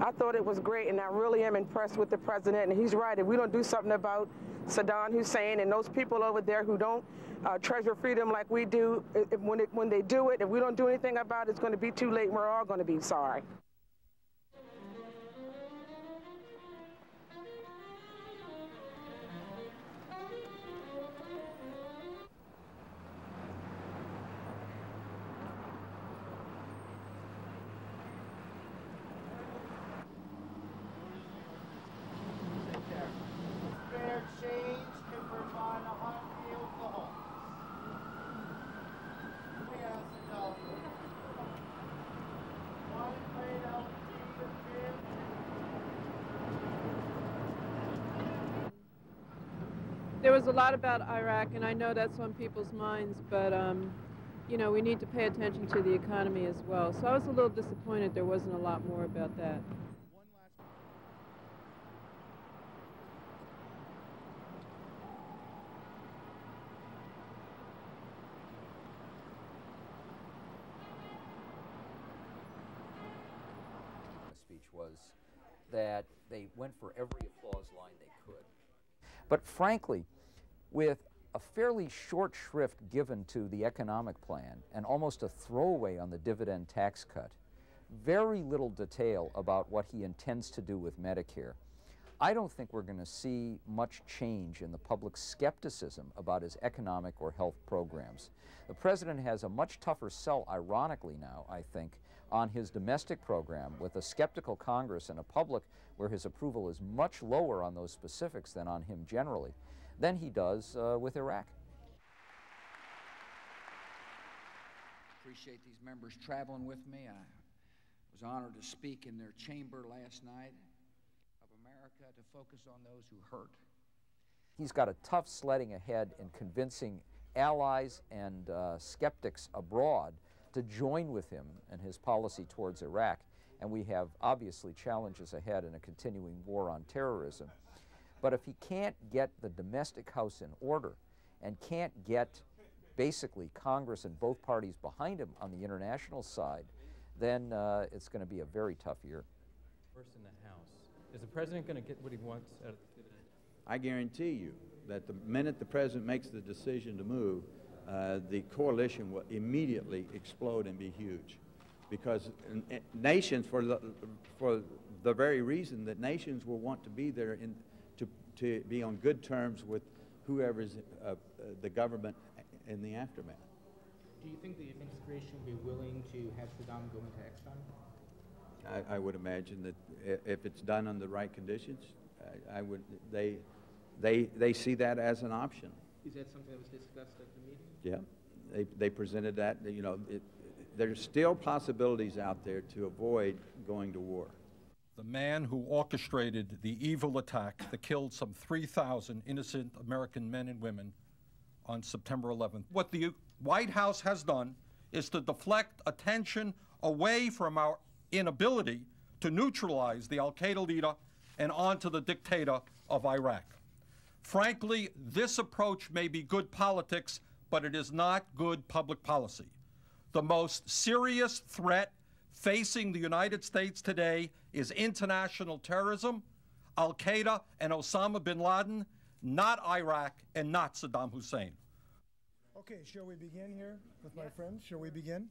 I thought it was great, and I really am impressed with the president. And he's right. If we don't do something about Saddam Hussein and those people over there who don't uh, treasure freedom like we do, if, when, it, when they do it, if we don't do anything about it, it's going to be too late. And we're all going to be sorry. There was a lot about Iraq, and I know that's on people's minds, but, um, you know, we need to pay attention to the economy as well. So I was a little disappointed there wasn't a lot more about that. speech was that they went for every applause line they could. But frankly, with a fairly short shrift given to the economic plan and almost a throwaway on the dividend tax cut, very little detail about what he intends to do with Medicare. I don't think we're going to see much change in the public's skepticism about his economic or health programs. The president has a much tougher sell, ironically now, I think, on his domestic program with a skeptical Congress and a public where his approval is much lower on those specifics than on him generally, than he does uh, with Iraq. Appreciate these members traveling with me. I was honored to speak in their chamber last night to focus on those who hurt. He's got a tough sledding ahead in convincing allies and uh, skeptics abroad to join with him and his policy towards Iraq. And we have obviously challenges ahead in a continuing war on terrorism. But if he can't get the domestic house in order and can't get basically Congress and both parties behind him on the international side, then uh, it's going to be a very tough year. First in the House. Is the president going to get what he wants out of the dividend? I guarantee you that the minute the president makes the decision to move, uh, the coalition will immediately explode and be huge. Because nations, for the, for the very reason that nations will want to be there in, to, to be on good terms with whoever's uh, uh, the government in the aftermath. Do you think the administration will be willing to have Saddam go into exile? I, I would imagine that if it's done under the right conditions, I, I would, they, they, they see that as an option. Is that something that was discussed at the meeting? Yeah, they, they presented that, you know, it, there's still possibilities out there to avoid going to war. The man who orchestrated the evil attack that killed some 3,000 innocent American men and women on September 11th. What the White House has done is to deflect attention away from our inability to neutralize the Al Qaeda leader and onto the dictator of Iraq. Frankly, this approach may be good politics, but it is not good public policy. The most serious threat facing the United States today is international terrorism, Al Qaeda and Osama bin Laden, not Iraq and not Saddam Hussein. Okay, shall we begin here with my friends? Shall we begin?